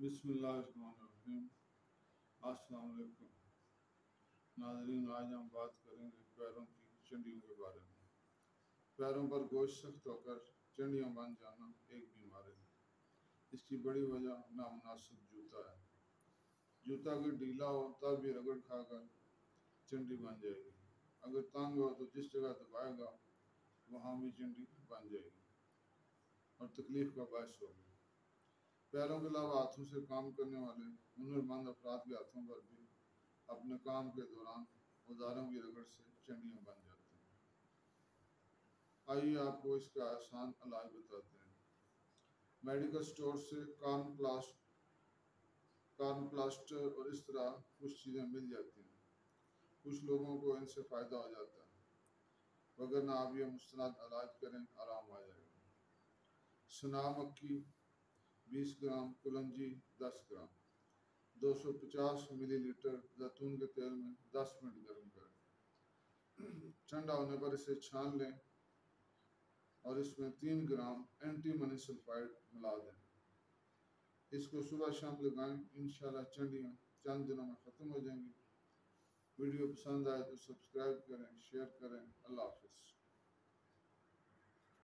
بسم اللہ الرحمن الرحیم۔ السلام علیکم۔ ناظرین، آج ہم بات کریں گے پیروں کی چنڈیوں کے بارے میں۔ پیروں پر گوشت سخت ہو کر چنڈیاں بن جانا ایک بیماری ہے۔ اس کی بڑی وجہ نامناسب جوتا ہے۔ جوتا اگر ڈھیلا ہو، تب بھی رگڑ کھا کر چنڈی بن جائے گی۔ اگر تنگ ہو تو جس جگہ دبائے گا، وہاں بھی چنڈی بن جائے گی۔ اور تکلیف کا باعث ہوگی پیروں کے علاوہ ہاتھوں سے کام کرنے والے ہنر مند افراد کے ہاتھوں پر بھی اپنے کام کے دوران اوزاروں کی رگڑ سے چنڈیاں بن جاتی ہیں۔ آئیے آپ کو اس کا آسان علاج بتاتے ہیں۔ میڈیکل سٹور سے کارن پلاسٹ کارن پلاسٹر اور اس طرح کچھ چیزیں مل جاتی ہیں۔ کچھ لوگوں کو ان سے فائدہ ہو جاتا ہے۔ وگرنہ آپ یہ مستند علاج کریں، آرام آ جائے گا۔ سنا مکھی بیس گرام کلنجی دس گرام، دو سو پچاس ملی لیٹر زیتون کے تیل میں دس منٹ گرم کریں۔ ٹھنڈا ہونے پر اسے چھان لیں اور اس میں تین گرام اینٹی منی سلفائڈ ملا دیں۔ اس کو صبح شام لگائیں، انشاءاللہ چنڈیاں چند دنوں میں ختم ہو جائیں گی۔ ویڈیو پسند آئے تو سبسکرائب کریں، شیئر کریں۔ اللہ حافظ۔